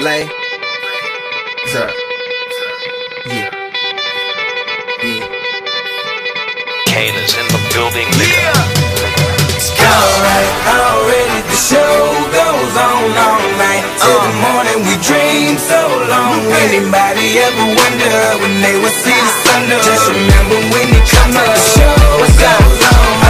Lay. Sir. Yeah. Yeah. Kane is in the building, nigga. Alright, already the show goes on all night uh. Till the morning we dream so long Anybody ever wonder when they will see the ah. sun up? Just remember when you come up The show goes on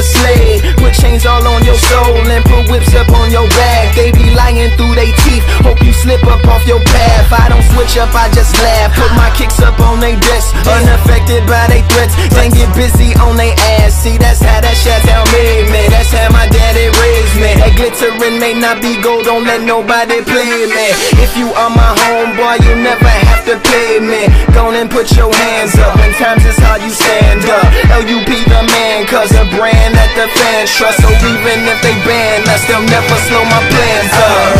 a slave, put chains all on your soul and put whips up on your back. They be lying through they teeth, hope you slip up off your path. I don't switch up, I just laugh. Put my kicks up on they desk, unaffected by they threats. Then get busy on they ass. See, that's how that shit tell me, man. That's how my daddy raised me. That glittering may not be gold, don't let nobody play me. If you are my homeboy, you never have to pay me. Go and put your hands up. Fans trust. So even if they ban us, they'll never slow my plans up.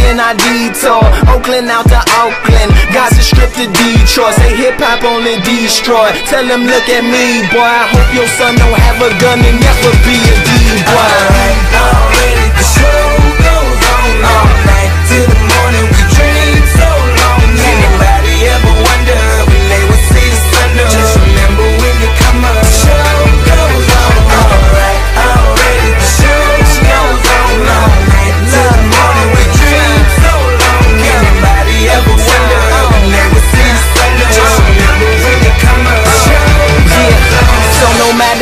then I detour, Oakland out to Auckland, Gaza Strip to Detroit. Say hip hop only destroy. Tell them look at me, boy. I hope your son don't have a gun and never be a D-boy. Alright,